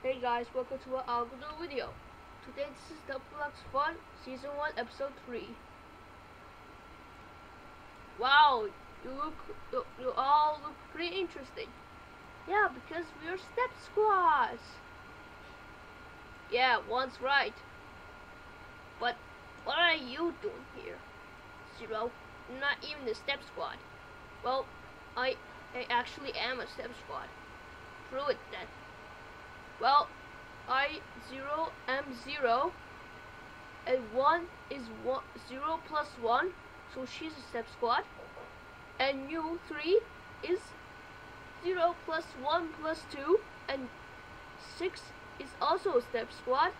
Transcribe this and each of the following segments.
Hey guys, welcome to our algorithm video. Today this is the Blocks Phun Season 1 Episode 3. Wow, you look, you, you all look pretty interesting. Yeah, because we're Step Squads. Yeah, one's right. But what are you doing here? Zero, not even the Step Squad. Well, I, I actually am a Step Squad. Prove it then. Well, I zero am zero, and one is one zero plus one, so she's a step squad. And you three is zero plus one plus two, and six is also a step squad,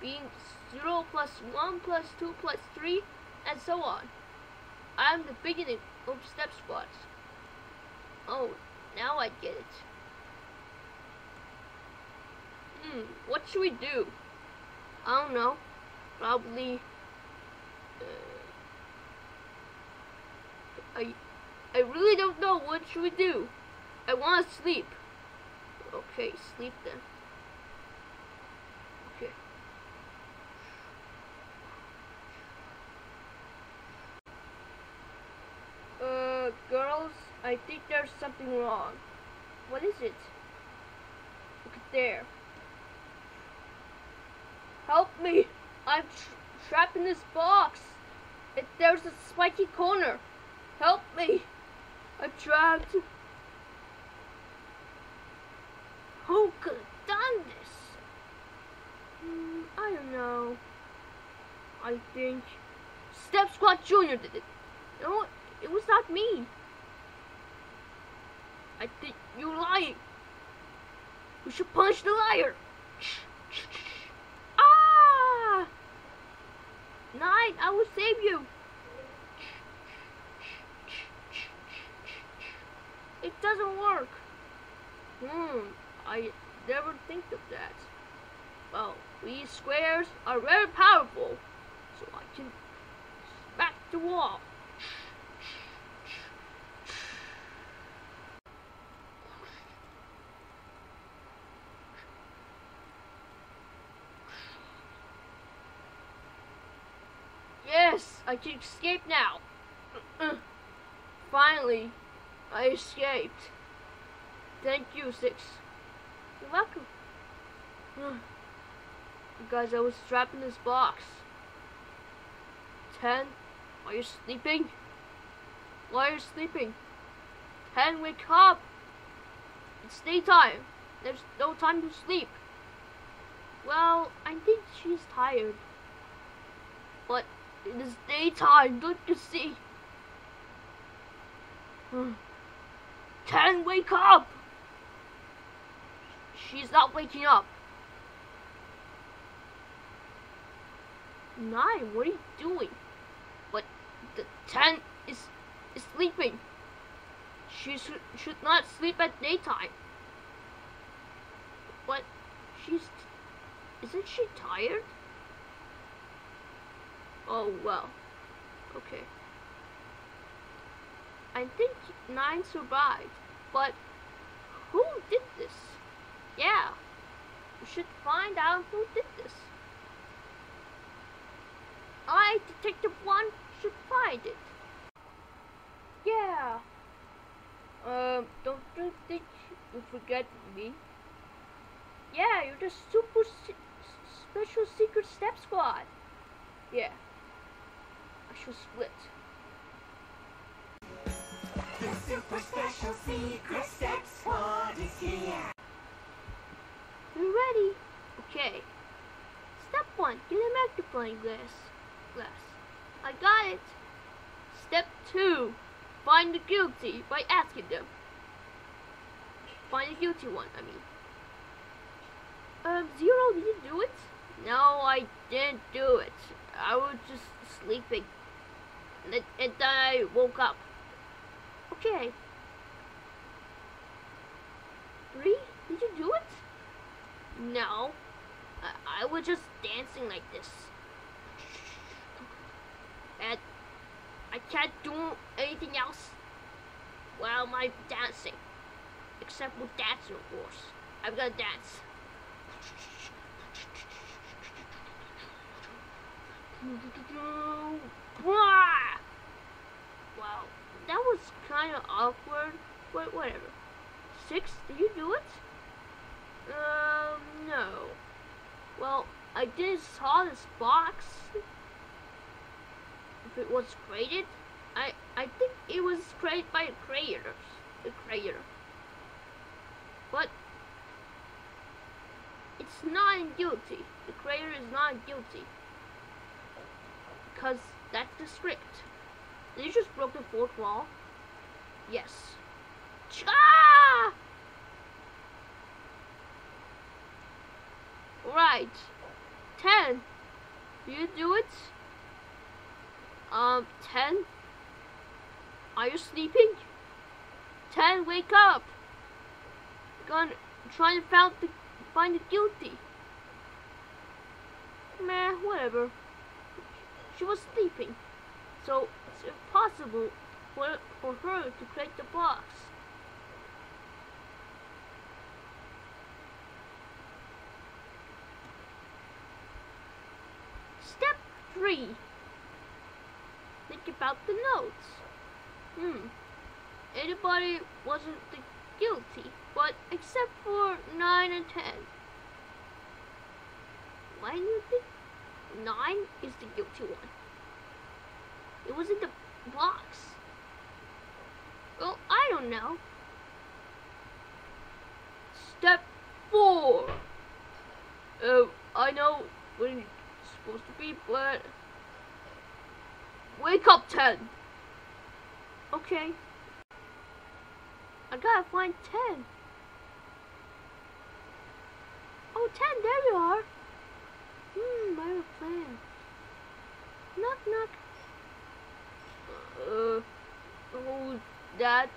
being zero plus one plus two plus three, and so on. I am the beginning of step squads. Oh, now I get it. Hmm, what should we do? I don't know. Probably. Uh, I, I really don't know. What should we do? I want to sleep. Okay, sleep then. Okay. Uh, girls, I think there's something wrong. What is it? Look at there. Help me! I'm tra trapped in this box. It, there's a spiky corner. Help me! I'm trapped. Who could have done this? Mm, I don't know. I think Step Squad Junior did it. No, it was not me. I think you're lying. We should punish the liar. Ah! Nine, I will save you. It doesn't work. Hmm, I never think of that. Well, these squares are very powerful, so I can smack the wall. Yes, I can escape now. Finally, I escaped. Thank you, Six. You're welcome. Mm. Guys, I was trapped in this box. Ten, are you sleeping? Why are you sleeping? Ten, wake up! It's daytime. There's no time to sleep. Well, I think she's tired. But it is daytime, don't you see? Hmm. Ten, wake up! She's not waking up. Nine, what are you doing? But the ten is is sleeping. She should, should not sleep at daytime. But she's isn't she tired? Oh well. Okay. I think nine survived, but who did this? Yeah, we should find out who did this. I, Detective One, should find it. Yeah. Um, don't you think you forget me? Yeah, you're the super se special secret step squad. Yeah. I should split. The super special secret step squad is here. You ready? Okay. Step one, get a magnifying glass. Glass. I got it. Step two, find the guilty by asking them. Find the guilty one, I mean. Um, Zero, did you do it? No, I didn't do it. I was just sleeping and, and then I woke up. Okay. Three? Did you do it? No. I, I was just dancing like this. And I can't do anything else while I'm dancing. Except with dancing, of course. I'm gonna dance. that was kind of awkward, but whatever. Six, did you do it? Um, no. Well, I didn't saw this box. If it was created, I I think it was created by the creators, the creator. But it's not guilty. The creator is not guilty because that's the script. You just broke the fourth wall? Yes. Ah! Right. Ten. Do you do it? Um, ten? Are you sleeping? Ten, wake up! Gonna try to find the find the guilty. Meh, whatever. She was sleeping, so it's impossible for for her to create the box. Step 3. Think about the notes. Hmm. Anybody wasn't the guilty, but except for 9 and 10. Why do you think 9 is the guilty one? It wasn't the box. Well, I don't know. Step 4. Oh, I know what it's supposed to be, but... Wake up, 10! Okay. I gotta find 10. Oh, 10, there you are. Hmm, I have a plan. Knock, knock. Uh, oh, that.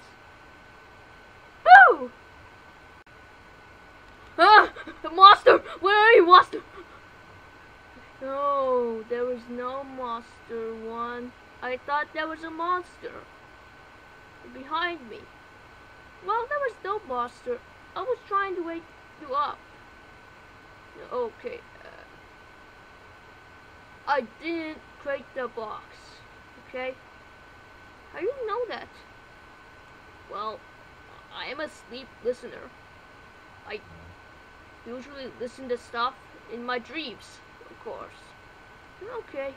Boo! Ah! Monster! Where are you, monster? No, there was no monster one. I thought there was a monster behind me. Well, there was no monster. I was trying to wake you up. Okay. Uh, I didn't break the box. Okay? How do you know that? Well, I am a sleep listener. I usually listen to stuff in my dreams, of course. Okay.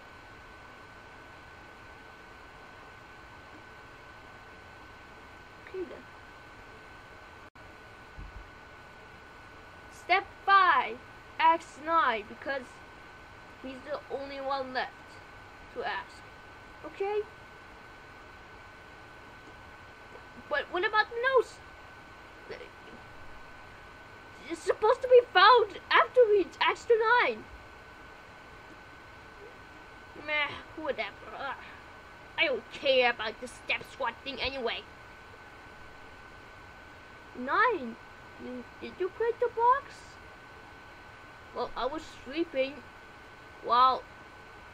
Okay then. Step 5. Ask 9 because he's the only one left to ask. Okay? Extra nine. Meh, whatever. I don't care about the step squad thing anyway. Nine, did you break the box? Well, I was sleeping while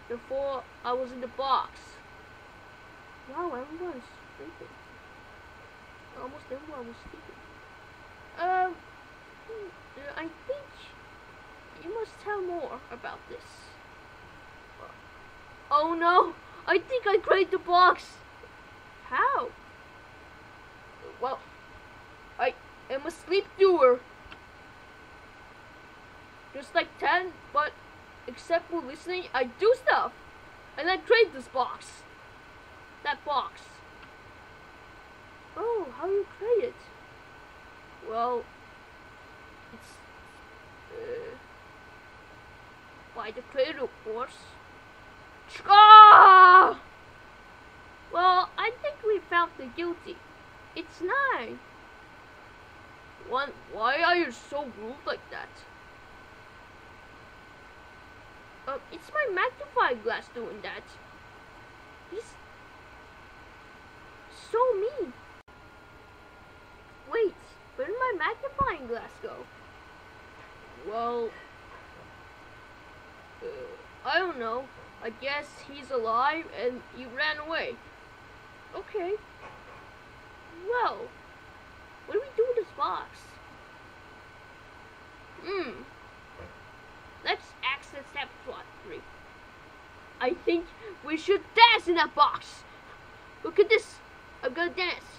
before I was in the box. Wow, everyone is sleeping. Almost everyone was sleeping. Um, hmm, I think you must tell more about this. Oh no! I think I created the box! How? Well, I am a sleep doer. Just like 10, but except for listening, I do stuff. And I create this box. That box. Oh, how you create it? Well, it's uh, by the creator, of course. Ah! Well, I think we found the guilty. It's nine. One, why are you so rude like that? Uh, it's my magnifying glass doing that. He's so mean. Wait, where did my magnifying glass go? Well, uh, I don't know. I guess he's alive and he ran away. Okay. Well, what do we do with this box? Hmm. Let's access plot 3. I think we should dance in that box. Look at this. I'm gonna dance.